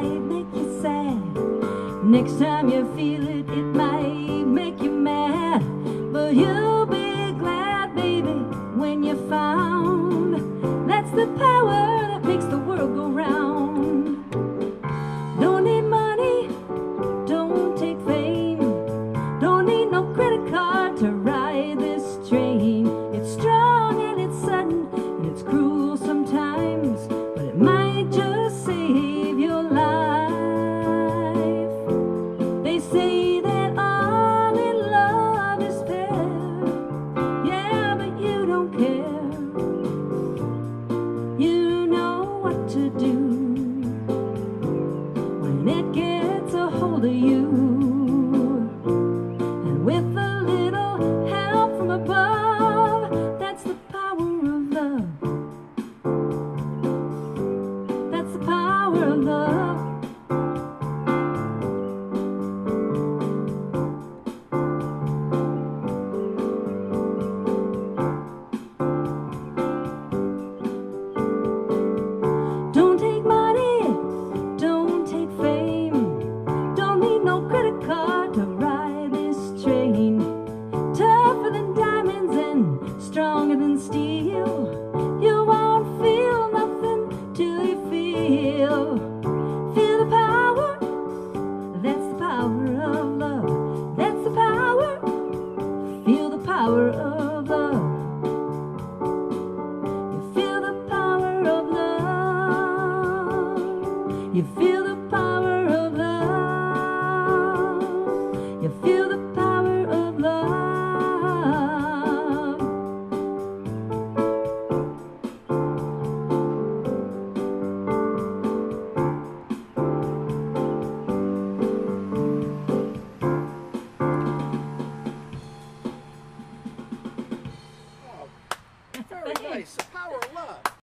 might make you sad. Next time you feel it, it might make you mad. But you'll be glad, baby, when you found that's the power. older you. You feel